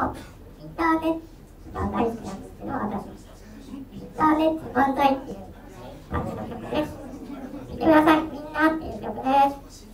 のインターネットが大好きなんですけど、私。インターネット万歳ってい。う感じの曲です。聴い。てください。みんなってい。う曲です。